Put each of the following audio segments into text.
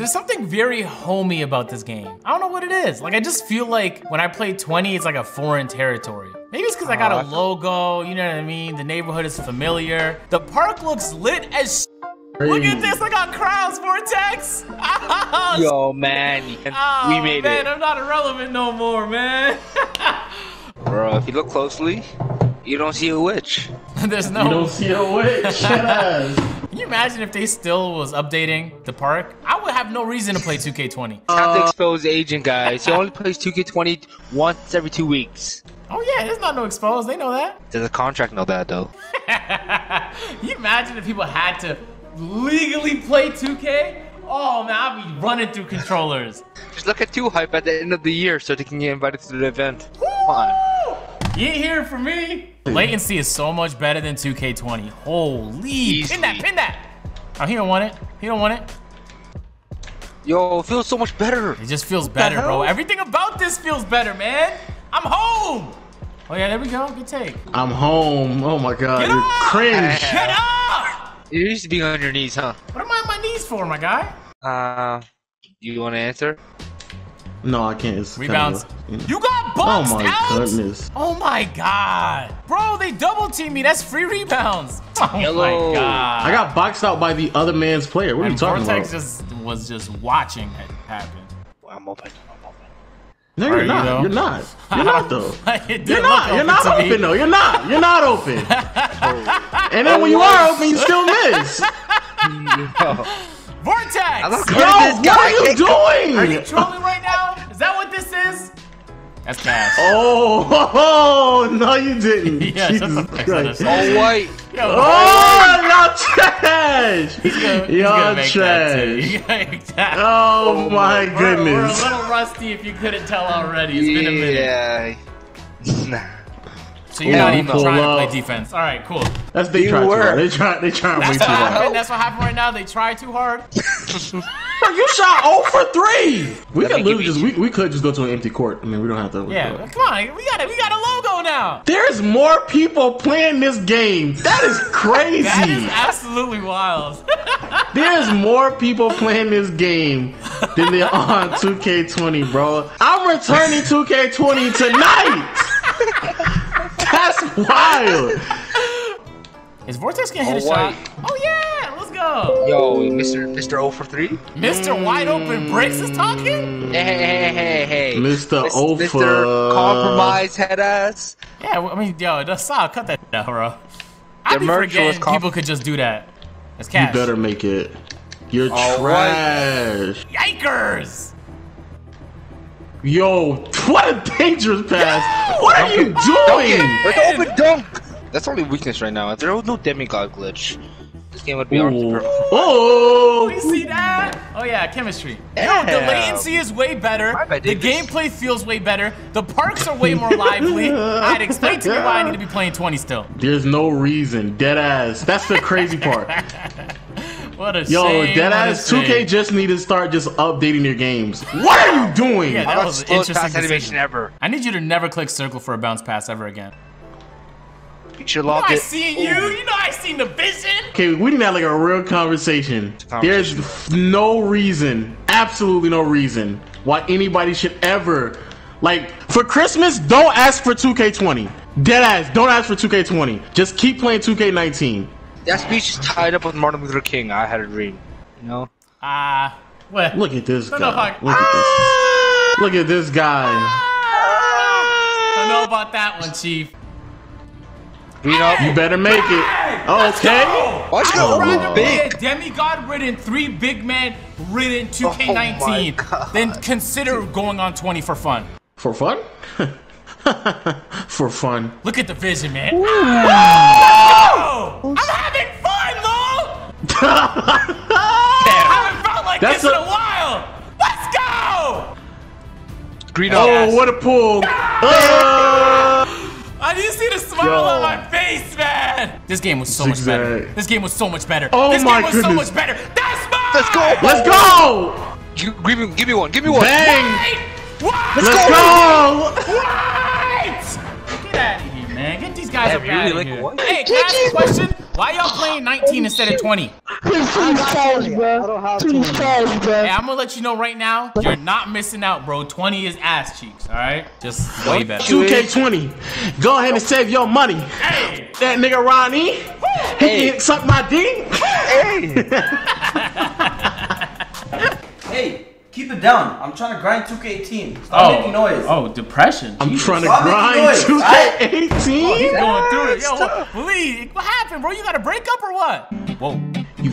There's something very homey about this game. I don't know what it is. Like, I just feel like when I play 20, it's like a foreign territory. Maybe it's because I got a oh, logo, you know what I mean? The neighborhood is familiar. The park looks lit as Look at this, I got crowds, Vortex! Yo, man, oh, we made man, it. I'm not irrelevant no more, man. Bro, if you look closely, you don't see a witch. There's no. You don't see a witch. Can you imagine if they still was updating the park? I would have no reason to play 2K20. Time to expose the agent, guys. He only plays 2K20 once every two weeks. Oh yeah, there's not no exposed. They know that. Does the contract know that though? You imagine if people had to legally play 2K? Oh man, I'd be running through controllers. Just look at 2 Hype at the end of the year so they can get invited to the event. Come on. You ain't here for me. Latency is so much better than 2K20. Holy, Easily. pin that, pin that. Oh, he don't want it. He don't want it. Yo, it feels so much better. It just feels better, bro. Everything about this feels better, man. I'm home. Oh yeah, there we go. Good take. I'm home. Oh my god, Get you're up! cringe. Get up! You used to be on your knees, huh? What am I on my knees for, my guy? Uh, you want to answer? No, I can't. It's kinda- Rebounds. you know. You got Oh my out? goodness. Oh my god. Bro, they double team me. That's free rebounds. Oh Hello. my god. I got boxed out by the other man's player. What are you talking Vortex about? just was just watching it happen. I'm open. I'm open. No, you're you, not. You're not. You're not though. You're not. You're not to me. open though. You're not. You're not open. and then when you are open, you still miss. Vortex! I'm Yo, good at what are you doing? Are you doing? trolling right now? Is that what this is? That's cash. Oh, oh, no, you didn't. Yeah, Jesus the fuck up. Christ. Oh, white. Yo, Oh, y'all trash. he's gonna, he's Y'all gonna make that too. trash. He's gonna make that. Oh my We're, we're a little rusty if you couldn't tell already. It's been a minute. Yeah. Nah. So you're not Ooh, even pull trying to play defense. All right, cool. That's they You try too were. hard. They try. They try way That's too what hard. happened. That's what happened right now. They try too hard. Bro, you shot 0 for 3. We Let could me literally just we, we could just go to an empty court. I mean, we don't have to. Yeah, come on. We got it. We got a logo now. There's more people playing this game. That is crazy. That is absolutely wild. There's more people playing this game than there are on 2K20, bro. I'm returning 2K20 tonight. That's wild. Is Vortex gonna hit a shot? white. Oh yeah, let's go. Yo, Mr. Mr. 0 for 3? Mr. Wide Open mm. Bricks is talking. Hey, hey, hey, hey, hey. Mr. Mis- O for- Mr. Compromise head ass. Yeah, I mean, yo, that's solid. Cut that out, bro. I The be merch forgetting people could just do that. It's You better make it. You're All trash. Yikers! Yo, what a dangerous pass. What are you doing? Let's open dunk. That's only weakness right now. If there was no demigod glitch, this game would be already Ooh. perfect. Oh. oh, You see that? Oh yeah, chemistry. Yo, the latency is way better. The Davis. gameplay feels way better. The parks are way more lively. I had explained to you why I need to be playing 20 still. There's no reason. Dead ass. That's the crazy part. What a Yo, shame. dead ass 2K shame. just need to start just updating their games. What are you doing? Yeah, that How was about an slowest interesting pass animation ever? I need you to never click circle for a bounce pass ever again. You should You know lock I it. seen you. You know I seen the vision. Okay, we need to have like a real conversation. conversation. There's no reason, absolutely no reason, why anybody should ever, like, for Christmas, don't ask for 2K20. Dead ass, don't ask for 2K20. Just keep playing 2K19. That speech is tied up with Martin Luther King. I had a dream. You know? Ah, what? Look at this Don't know if guy. I- Look at this. Look at this guy. I don't know about that one, Chief. Green up. You better make it. Okay. Why'd you I'd go rather big? play a demigod ridden, three big man ridden 2K19 Oh my than consider going on 20 for fun. For fun? for fun. Look at the vision, man. Oh, I'm having fun, Lou! I haven't felt like That's this in a- a while. Let's go! Green up. Oh, what a pull. Uh, I did you see the smile Yo. on my face, man. This game was so much better. This game was so much better. Oh this my game was so much better. That's mine! Let's go. let's go. You, give, me, give me one. Give me one. Bang. Wait! What? Let's go. go. Man. Get these guys up out really of like here. what? Hey, can I ask a question? Why y'all playing 19 instead of 20? Because 20's trash, bro. 20's trash, bro. Hey, I'm gonna let you know right now, you're not missing out, bro. 20 is ass cheeks, all right? Just way better. 2K20. Go ahead and save your money. Hey, That nigga Ronnie, he Hey. can suck my dick. Hey, keep it down. I'm trying to grind 2K18. Stop making noise. oh, depression. I'm Jesus. trying to Stop grind 2K18. he's going through it. Yo, what, Lee, what happened, bro? You got a breakup or what? Whoa. You,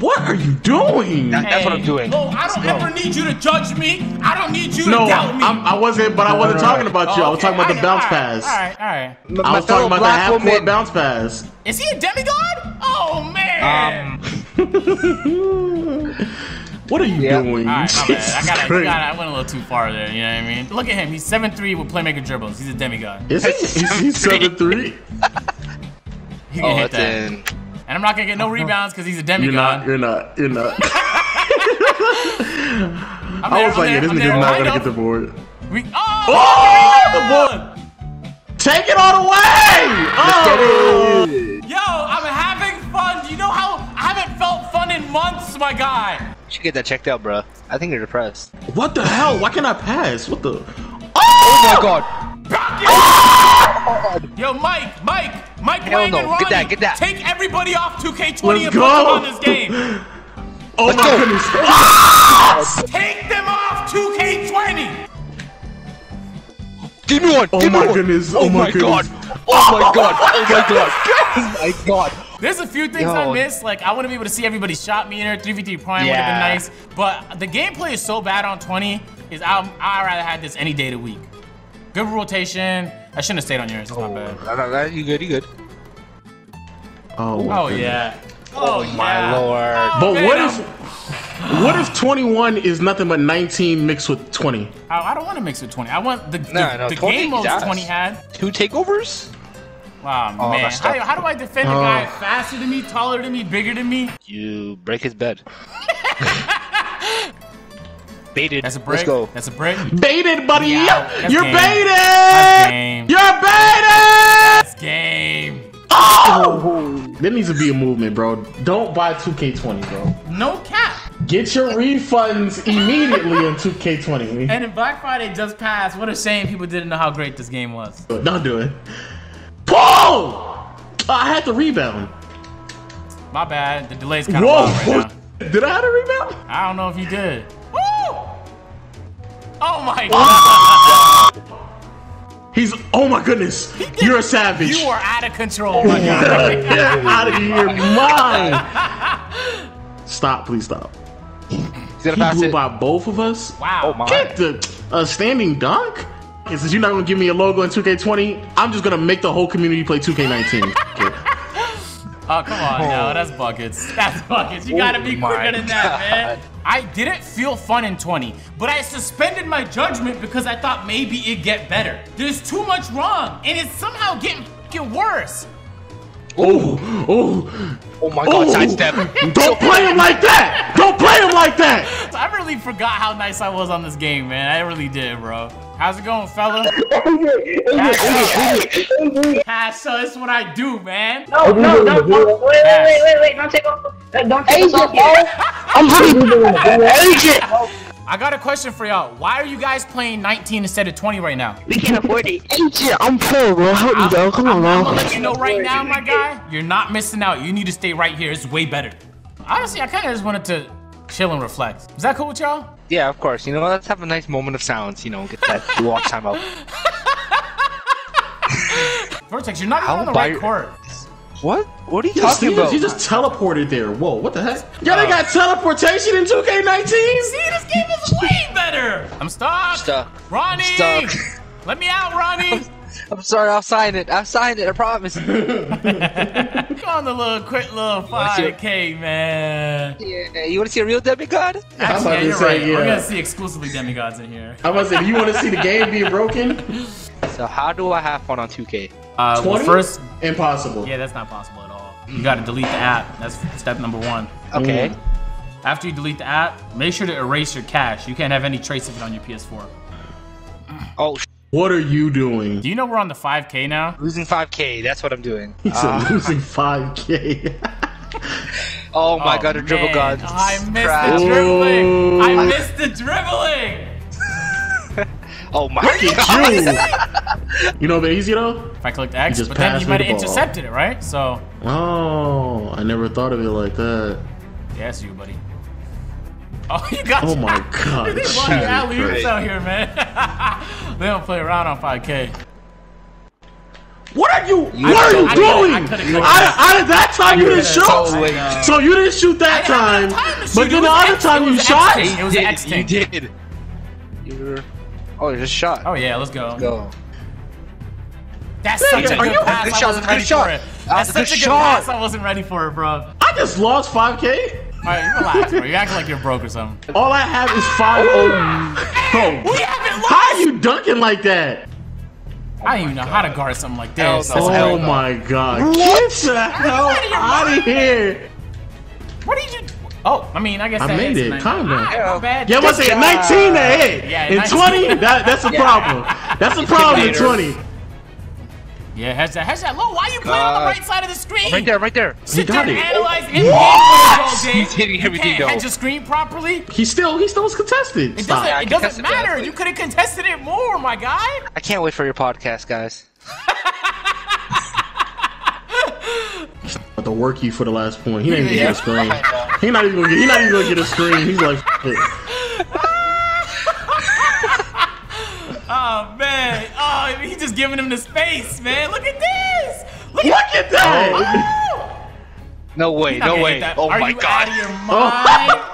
what are you doing? That- That's what I'm doing. Lo, I don't ever need you to judge me. I don't need you to No, doubt me. I'm, I wasn't, but I wasn't talking about you. I was talking about the bounce pass. All right, all right. I My was talking about the half court woman. bounce pass. Is he a demigod? Oh man. Um, What are you Yeah. doing? all right, my bad. I got, I Christ. got, I went a little too far there. You know what I mean? Look at him. He's 7'3 with playmaker dribbles. He's a demigod. Is he? He's, he's seven three. He can oh, hit that. in. And I'm not gonna get no rebounds because he's a demigod. You're not. You're not. You're not. I'm I there, was I'm like, there, yeah, this nigga's not I gonna know. get the board. We, oh, Oh, the Take it all the way! Oh! Yo, I'm having fun. You know how I haven't felt fun in months, my guy. You should get that checked out, bro. I think you're depressed. What the hell? Why can't I pass? What the? Oh my ah! god. Ah! Yo, Mike, Mike, Mike Hell Wang no. and Ronnie, Get that, get that. take everybody off 2K20 Let's and put them on this game. Oh my go. goodness! Ah! Take them off 2K20. Give me one. Oh Give me my one. goodness, Oh, oh my my god. goodness. Oh my god. Oh my god. Oh my oh god. There's a few things I missed. Like I want to be able to see everybody's shot meter. 3v3 prime would have been nice. But the gameplay is so bad on 20. Is I I rather had this any day of the week. Good rotation. I shouldn't have stayed on yours. It's my oh, bad. No, no, no, you good, you good. Oh, Oh goodness. yeah. Oh, oh, my yeah. lord. Oh, But man, what I'm- if? What if 21 is nothing but 19 mixed with 20? I, I don't want to mix with 20. I want the, the, No, no, the 20 game modes is 20 had. Two takeovers? Ah, wow, Oh, man. How, how do I defend a guy Oh. faster than me, taller than me, bigger than me? You break his bed. Baited. That's a break. Let's go. That's a break. Baited, buddy! Yeah, that's You're game. baited! That's game. You're baited! That's game. Oh! There needs to be a movement, bro. Don't buy 2K20, bro. No cap. Get your refunds immediately on 2K20. And if Black Friday just passed, what a shame people didn't know how great this game was. Don't do it. Pull! I had the rebound. My bad. The delay's kind of Whoa! right now. Did I have a rebound? I don't know if you did. Woo! Oh my god. He's. Oh my goodness! You're a savage. You are out of control, my guy. Get out of here, mine. Stop, please stop. He's gonna He pass blew it. by both of us. Wow. Oh my. Get the uh, standing dunk. Okay, since you're not gonna give me a logo in 2K20, I'm just gonna make the whole community play 2K19. Oh, come on now. Oh. That's buckets. That's buckets. You gotta be Oh quicker than that, man. I didn't feel fun in 20, but I suspended my judgment because I thought maybe it'd get better. There's too much wrong, and it's somehow getting worse. Oh, oh, Oh my god, oh. sidestep. Don't play him like that. Don't play him like that. I really forgot how nice I was on this game, man. I really did, bro. How's it going, fella? Pass, so that's what I do, man. No, no, no, no, wait, wait, wait, wait, wait, don't take off, uh, don't take us off yet. I'm Agent. I got a question for y'all. Why are you guys playing 19 instead of 20 right now? We can't afford it. Agent, I'm pro, bro. Help me, bro. Come on, I'm gonna bro. let you know right now, my guy. You're not missing out. You need to stay right here. It's way better. Honestly, I kind of just wanted to chill and reflect. Is that cool with y'all? Yeah, of course. You know, let's have a nice moment of silence. You know, get that watch time out. Vortex, you're not even on the right court. What? What are you He talking he, about? You just teleported there. Whoa, what the heck? Y'all they uh, got teleportation in 2K19? See, this game is way better. I'm stuck. Stuck. Ronnie. Stuck. Let me out, Ronnie. I'm sorry, I'll sign it. I'll sign it. I promise. Go on the little quick little What's your- 5K, man. yeah, you want to see a real demigod? I'm Actually, about yeah, to you're say, right. We're gonna see exclusively demigods in here. I must say, you want to see the game being broken? So how do I have fun on 2K? Uh, well, 20? first, Impossible. yeah, that's not possible at all. You gotta delete the app. That's step number one. Okay. After you delete the app, make sure to erase your cache. You can't have any trace of it on your PS4. Oh, sh- What are you doing? Do you know we're on the 5K now? Losing 5k, that's what I'm doing. He said uh, losing 5K. Oh my oh, god, a man. dribble god. I missed Crap. the dribbling. I missed the dribbling. Oh my Look god. you. You know the easy though? If I clicked X, just but then you might have intercepted it, right? So, Oh, I never thought of it like that. yeah, it's you, buddy. Oh, you got Oh my god. They Jesus alley oops out here, man. they don't play around on 5K. What are you? What are you I doing? I Out could've of, clicked out of that time you didn't shoot. Totally. So you didn't shoot that time, time to but shoot. then the other X- time you shot. It was did, X You did. You were. Oh, you just shot. Oh yeah, let's go. Go. That's such a good pass. I shot, wasn't good ready shot. for it. That's such a good shot. pass. I wasn't ready for it, bro. I just lost 5K. All right, relax, bro. You acting like you're broke or something. All I have is five. Oh, We haven't how are you dunking like that? I don't even know how to guard something like Hell this. no. That's Hell Oh bad. my god! Get the hell out of out of here! What did you? Oh, I mean, I guess I that made it, nine- kinda. Ah. Yeah, what's it? 19 to hit. Yeah, and 19. 20, that, that's a problem. That's a problem in 20. Yeah, has that, has that low. Why are you playing on the uh, right side of the screen? Right there, right there. Sit got there and it. analyze NBA What? footage all day. He's hitting You everything, can't though. hedge your screen properly. He still, he still was contested. It Stop. doesn't. I It doesn't matter. that. You could have contested it more, my guy. I can't wait for your podcast, guys. But the work he for the last point. He ain't even Yeah. get a screen. He not even gonna get. He not even gonna get a screen. He's like, "F it." Oh man. Oh, he's just giving him the space, man. Look at this. Look, look at at that. No way, no way. Oh Are my you god.